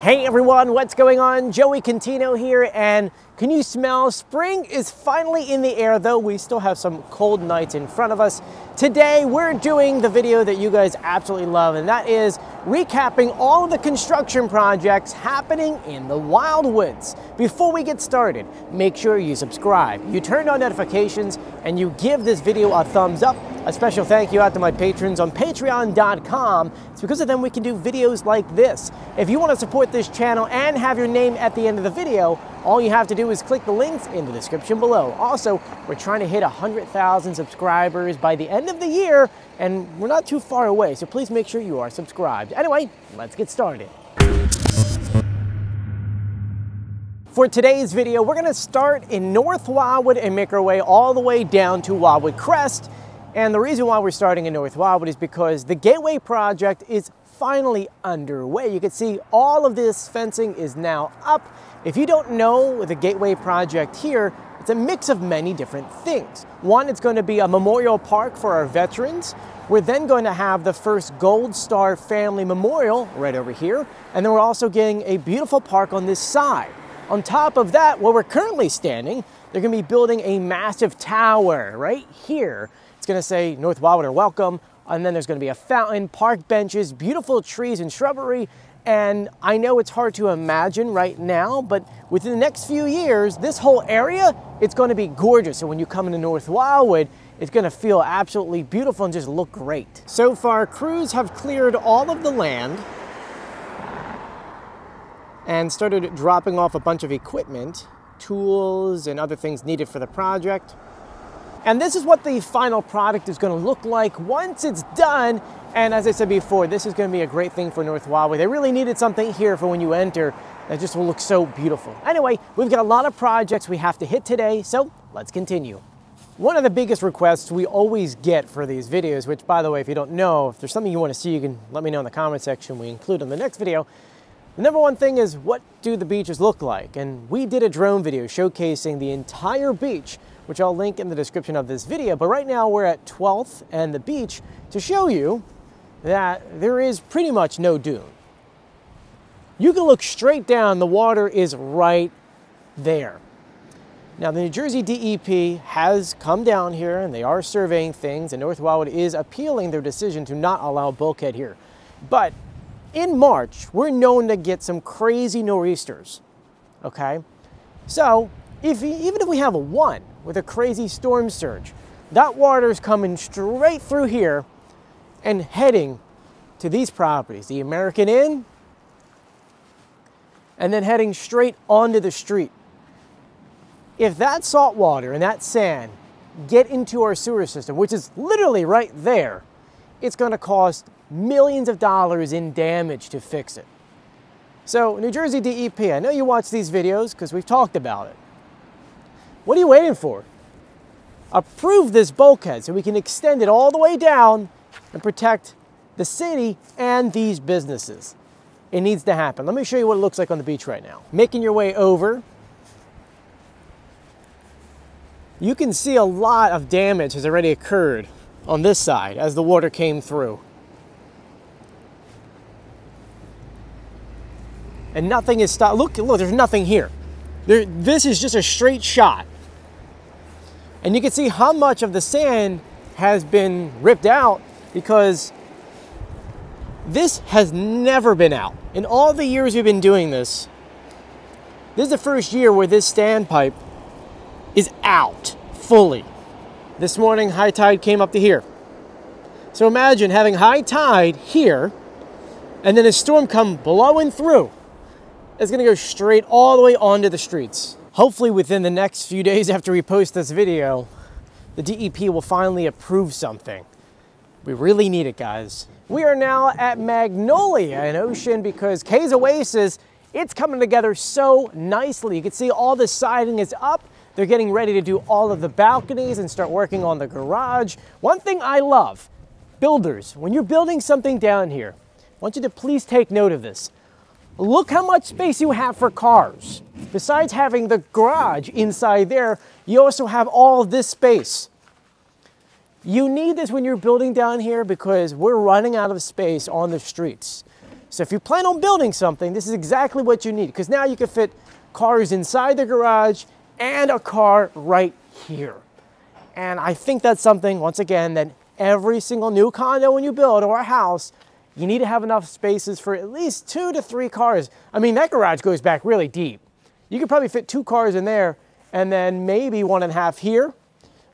Hey everyone, what's going on? Joey Contino here, and can you smell? Spring is finally in the air, though we still have some cold nights in front of us. Today, we're doing the video that you guys absolutely love, and that is recapping all of the construction projects happening in the Wildwoods. Before we get started, make sure you subscribe, you turn on notifications, and you give this video a thumbs up. A special thank you out to my patrons on patreon.com. It's because of them we can do videos like this. If you want to support this channel and have your name at the end of the video, all you have to do is click the links in the description below. Also, we're trying to hit 100,000 subscribers by the end of the year, and we're not too far away, so please make sure you are subscribed. Anyway, let's get started. For today's video, we're gonna start in North Wildwood and make our way all the way down to Wildwood Crest. And the reason why we're starting in North Wildwood is because the Gateway project is finally underway. You can see all of this fencing is now up if you don't know the Gateway project here, it's a mix of many different things. One, it's going to be a memorial park for our veterans. We're then going to have the first Gold Star Family Memorial right over here. And then we're also getting a beautiful park on this side. On top of that, where we're currently standing, they're going to be building a massive tower right here. It's going to say North Wildwood welcome. And then there's going to be a fountain, park benches, beautiful trees and shrubbery, and I know it's hard to imagine right now, but within the next few years, this whole area, it's going to be gorgeous. So when you come into North Wildwood, it's going to feel absolutely beautiful and just look great. So far, crews have cleared all of the land and started dropping off a bunch of equipment, tools and other things needed for the project. And this is what the final product is going to look like once it's done and as I said before, this is going to be a great thing for North Wildwood. They really needed something here for when you enter that just will look so beautiful. Anyway, we've got a lot of projects we have to hit today, so let's continue. One of the biggest requests we always get for these videos, which by the way, if you don't know, if there's something you want to see, you can let me know in the comment section. We include in the next video. The number one thing is what do the beaches look like? And we did a drone video showcasing the entire beach, which I'll link in the description of this video. But right now we're at 12th and the beach to show you that there is pretty much no dune. You can look straight down, the water is right there. Now, the New Jersey DEP has come down here and they are surveying things, and North Wildwood is appealing their decision to not allow bulkhead here. But in March, we're known to get some crazy nor'easters, okay? So, if, even if we have a one with a crazy storm surge, that water is coming straight through here and heading to these properties, the American Inn, and then heading straight onto the street. If that salt water and that sand get into our sewer system, which is literally right there, it's going to cost millions of dollars in damage to fix it. So, New Jersey DEP, I know you watch these videos because we've talked about it. What are you waiting for? Approve this bulkhead so we can extend it all the way down and protect the city and these businesses. It needs to happen. Let me show you what it looks like on the beach right now. Making your way over, you can see a lot of damage has already occurred on this side as the water came through. And nothing is stopped. Look, look, there's nothing here. There, this is just a straight shot. And you can see how much of the sand has been ripped out because this has never been out. In all the years we've been doing this, this is the first year where this standpipe is out fully. This morning, high tide came up to here. So imagine having high tide here, and then a storm come blowing through. It's gonna go straight all the way onto the streets. Hopefully within the next few days after we post this video, the DEP will finally approve something. We really need it, guys. We are now at Magnolia in Ocean because Kay's Oasis, it's coming together so nicely. You can see all the siding is up. They're getting ready to do all of the balconies and start working on the garage. One thing I love, builders, when you're building something down here, I want you to please take note of this. Look how much space you have for cars. Besides having the garage inside there, you also have all this space. You need this when you're building down here because we're running out of space on the streets. So if you plan on building something, this is exactly what you need because now you can fit cars inside the garage and a car right here. And I think that's something, once again, that every single new condo when you build or a house, you need to have enough spaces for at least two to three cars. I mean, that garage goes back really deep. You could probably fit two cars in there and then maybe one and a half here.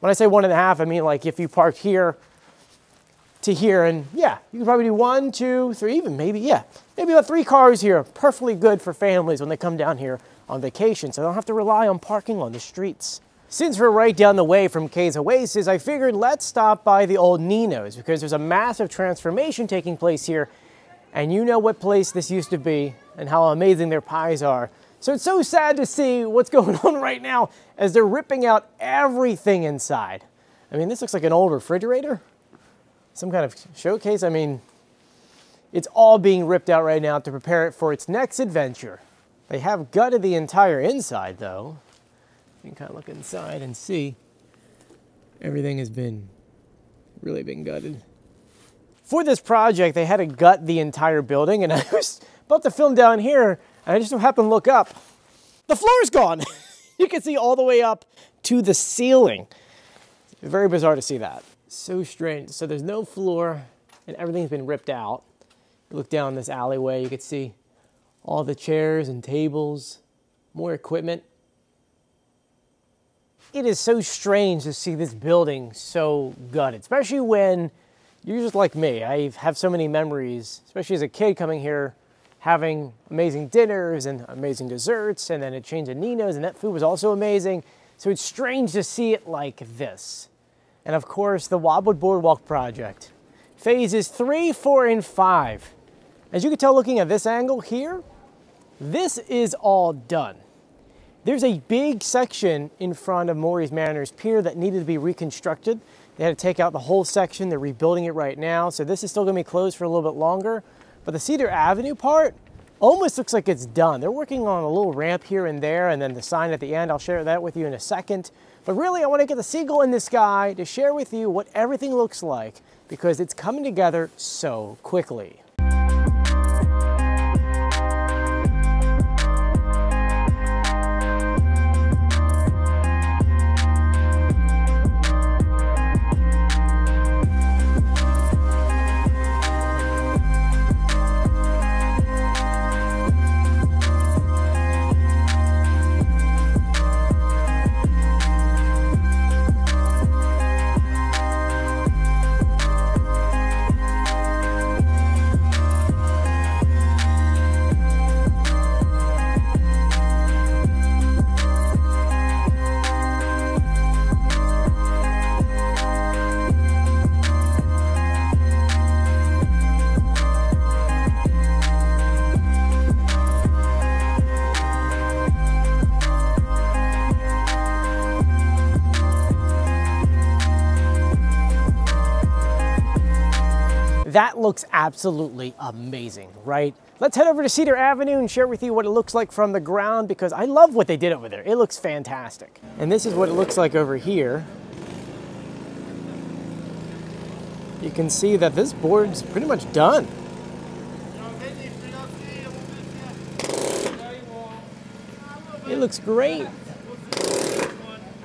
When I say one and a half, I mean like if you park here to here and yeah, you could probably do one, two, three, even maybe, yeah, maybe about three cars here. Perfectly good for families when they come down here on vacation so they don't have to rely on parking on the streets. Since we're right down the way from Kay's Oasis, I figured let's stop by the old Nino's because there's a massive transformation taking place here. And you know what place this used to be and how amazing their pies are. So it's so sad to see what's going on right now as they're ripping out everything inside. I mean, this looks like an old refrigerator. Some kind of showcase. I mean, it's all being ripped out right now to prepare it for its next adventure. They have gutted the entire inside though. You can kind of look inside and see everything has been really been gutted. For this project, they had to gut the entire building, and I was about to film down here, I just happened to look up. The floor is gone. you can see all the way up to the ceiling. Very bizarre to see that. So strange. So there's no floor, and everything's been ripped out. You look down this alleyway, you can see all the chairs and tables, more equipment it is so strange to see this building so gutted, especially when you're just like me. I have so many memories, especially as a kid coming here, having amazing dinners and amazing desserts, and then a change of Nino's, and that food was also amazing. So it's strange to see it like this. And of course, the Wildwood Boardwalk project. Phases three, four, and five. As you can tell looking at this angle here, this is all done. There's a big section in front of Morey's Mariners Pier that needed to be reconstructed. They had to take out the whole section. They're rebuilding it right now. So this is still gonna be closed for a little bit longer. But the Cedar Avenue part almost looks like it's done. They're working on a little ramp here and there and then the sign at the end. I'll share that with you in a second. But really, I wanna get the seagull in the sky to share with you what everything looks like because it's coming together so quickly. That looks absolutely amazing, right? Let's head over to Cedar Avenue and share with you what it looks like from the ground because I love what they did over there. It looks fantastic. And this is what it looks like over here. You can see that this board's pretty much done. It looks great.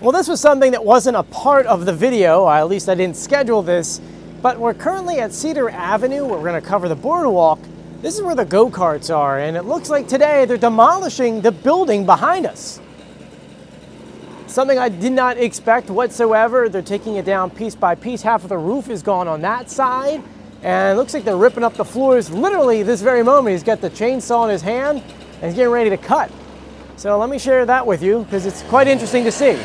Well, this was something that wasn't a part of the video, at least I didn't schedule this, but we're currently at Cedar Avenue, where we're gonna cover the boardwalk. This is where the go-karts are, and it looks like today they're demolishing the building behind us. Something I did not expect whatsoever. They're taking it down piece by piece. Half of the roof is gone on that side, and it looks like they're ripping up the floors literally this very moment. He's got the chainsaw in his hand, and he's getting ready to cut. So let me share that with you, because it's quite interesting to see.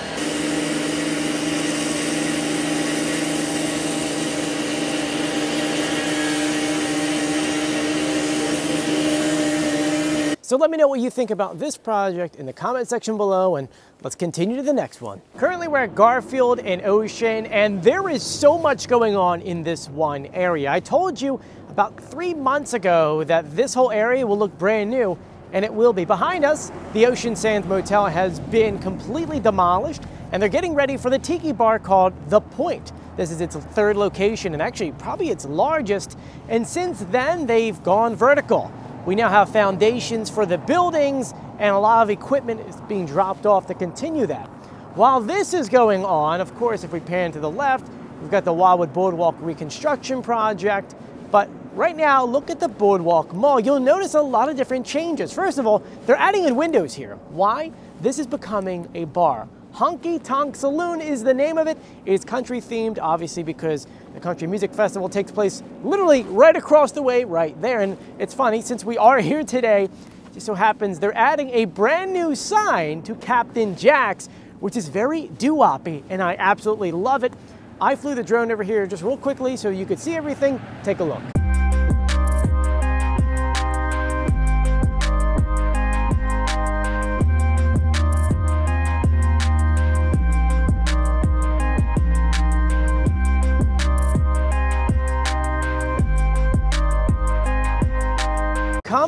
So let me know what you think about this project in the comment section below and let's continue to the next one. Currently we're at Garfield and Ocean and there is so much going on in this one area. I told you about three months ago that this whole area will look brand new and it will be. Behind us, the Ocean Sands Motel has been completely demolished and they're getting ready for the tiki bar called The Point. This is its third location and actually probably its largest. And since then, they've gone vertical. We now have foundations for the buildings and a lot of equipment is being dropped off to continue that. While this is going on, of course, if we pan to the left, we've got the Wildwood Boardwalk reconstruction project. But right now, look at the Boardwalk Mall. You'll notice a lot of different changes. First of all, they're adding in windows here. Why? This is becoming a bar. Honky Tonk Saloon is the name of it. It's country themed, obviously, because the Country Music Festival takes place literally right across the way, right there. And it's funny, since we are here today, just so happens they're adding a brand new sign to Captain Jack's, which is very doo-woppy, and I absolutely love it. I flew the drone over here just real quickly so you could see everything. Take a look.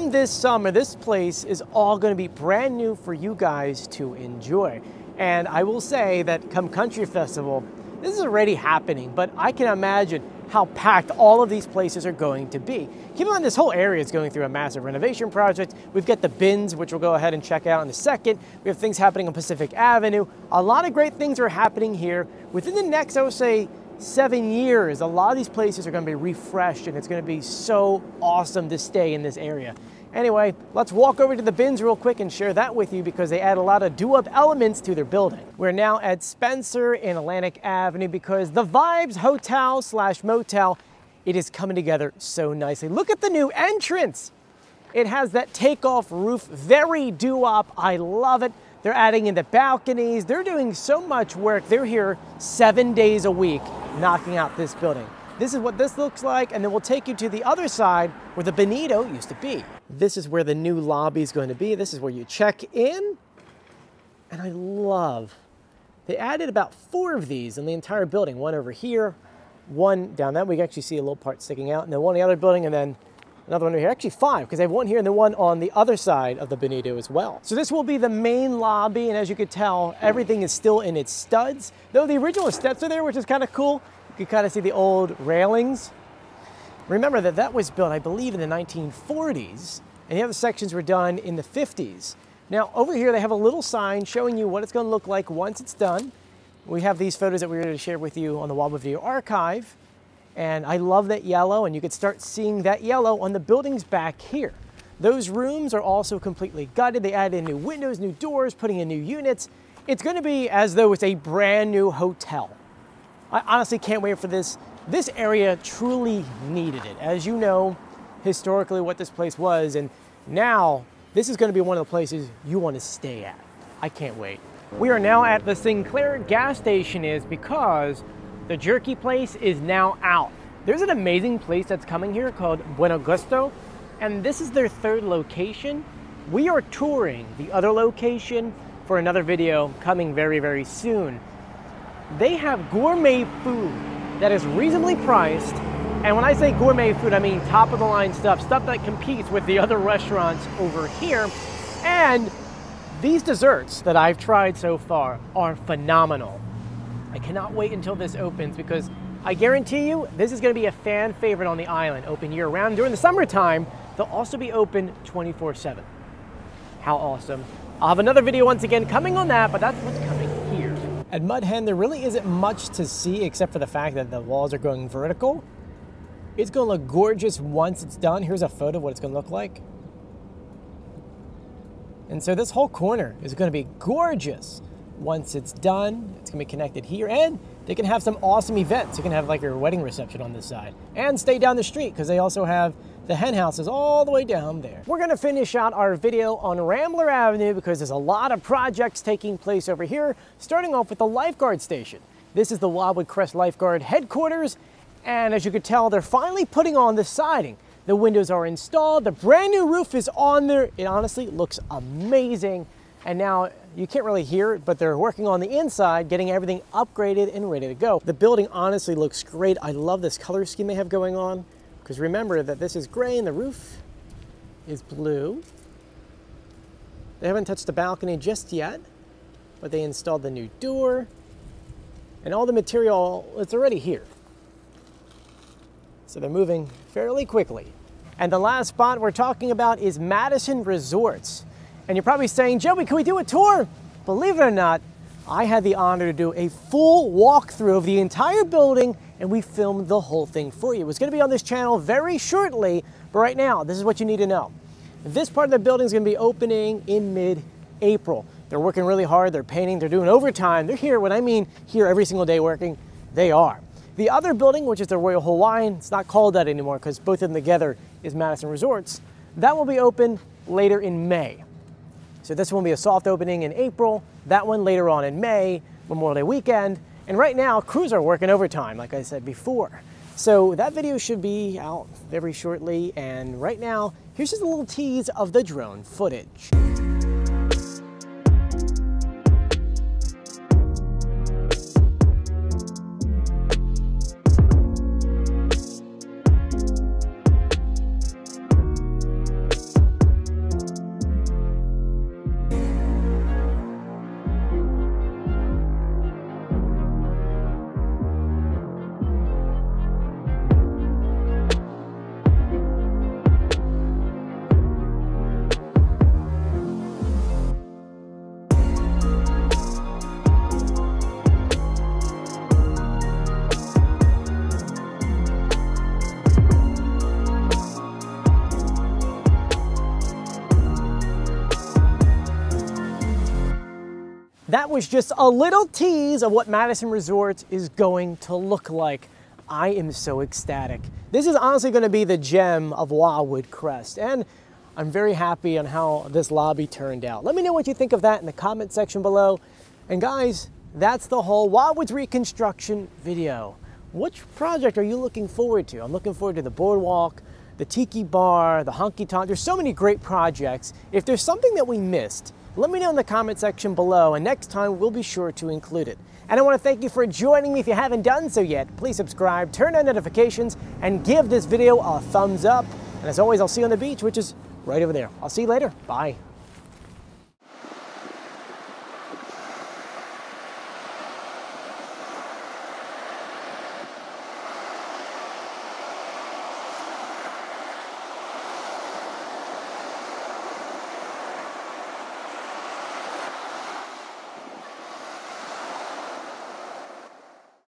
This summer, this place is all going to be brand new for you guys to enjoy. And I will say that come Country Festival, this is already happening, but I can imagine how packed all of these places are going to be. Keep in mind this whole area is going through a massive renovation project. We've got the bins, which we'll go ahead and check out in a second. We have things happening on Pacific Avenue. A lot of great things are happening here. Within the next, I would say, seven years, a lot of these places are going to be refreshed and it's going to be so awesome to stay in this area. Anyway, let's walk over to the bins real quick and share that with you because they add a lot of doo-wop elements to their building. We're now at Spencer in Atlantic Avenue because the Vibes Hotel slash Motel, it is coming together so nicely. Look at the new entrance. It has that takeoff roof, very doo-wop. I love it. They're adding in the balconies. They're doing so much work. They're here seven days a week knocking out this building. This is what this looks like, and then we'll take you to the other side where the Bonito used to be. This is where the new lobby is going to be. This is where you check in. And I love, they added about four of these in the entire building. One over here, one down that. We actually see a little part sticking out. And then one in the other building, and then another one over here. Actually five, because they have one here and then one on the other side of the Bonito as well. So this will be the main lobby, and as you could tell, everything is still in its studs. Though the original steps are there, which is kind of cool. You kind of see the old railings. Remember that that was built, I believe, in the 1940s, and the other sections were done in the 50s. Now, over here, they have a little sign showing you what it's going to look like once it's done. We have these photos that we are going to share with you on the Wildwood Video Archive. And I love that yellow, and you could start seeing that yellow on the buildings back here. Those rooms are also completely gutted. They added in new windows, new doors, putting in new units. It's going to be as though it's a brand new hotel. I honestly can't wait for this. This area truly needed it. As you know, historically what this place was, and now this is gonna be one of the places you wanna stay at. I can't wait. We are now at the Sinclair gas station is because the jerky place is now out. There's an amazing place that's coming here called Bueno Gusto, and this is their third location. We are touring the other location for another video coming very, very soon they have gourmet food that is reasonably priced. And when I say gourmet food, I mean top of the line stuff, stuff that competes with the other restaurants over here. And these desserts that I've tried so far are phenomenal. I cannot wait until this opens because I guarantee you this is going to be a fan favorite on the island, open year round. During the summertime, they'll also be open 24 7. How awesome. I'll have another video once again coming on that, but that's what's coming. At Mud Hen, there really isn't much to see except for the fact that the walls are going vertical. It's going to look gorgeous once it's done. Here's a photo of what it's going to look like. And so this whole corner is going to be gorgeous once it's done. It's going to be connected here and they can have some awesome events. You can have like your wedding reception on this side and stay down the street because they also have the hen house is all the way down there. We're gonna finish out our video on Rambler Avenue because there's a lot of projects taking place over here, starting off with the lifeguard station. This is the Wildwood Crest Lifeguard headquarters, and as you can tell, they're finally putting on the siding. The windows are installed, the brand new roof is on there. It honestly looks amazing. And now you can't really hear it, but they're working on the inside, getting everything upgraded and ready to go. The building honestly looks great. I love this color scheme they have going on. Because remember that this is gray and the roof is blue. They haven't touched the balcony just yet, but they installed the new door. and all the material, it's already here. So they're moving fairly quickly. And the last spot we're talking about is Madison Resorts. And you're probably saying, Joey, can we do a tour? Believe it or not, I had the honor to do a full walkthrough of the entire building and we filmed the whole thing for you. It's gonna be on this channel very shortly, but right now, this is what you need to know. This part of the building is gonna be opening in mid-April. They're working really hard, they're painting, they're doing overtime. They're here, when I mean here every single day working, they are. The other building, which is the Royal Hawaiian, it's not called that anymore because both of them together is Madison Resorts, that will be open later in May. So this one will be a soft opening in April, that one later on in May, Memorial Day weekend. And right now, crews are working overtime, like I said before. So that video should be out very shortly. And right now, here's just a little tease of the drone footage. That was just a little tease of what Madison Resorts is going to look like. I am so ecstatic. This is honestly going to be the gem of Wildwood Crest, and I'm very happy on how this lobby turned out. Let me know what you think of that in the comment section below. And guys, that's the whole Wildwood's reconstruction video. Which project are you looking forward to? I'm looking forward to the boardwalk, the tiki bar, the honky tonk. There's so many great projects. If there's something that we missed, let me know in the comment section below, and next time we'll be sure to include it. And I want to thank you for joining me. If you haven't done so yet, please subscribe, turn on notifications, and give this video a thumbs up. And as always, I'll see you on the beach, which is right over there. I'll see you later. Bye.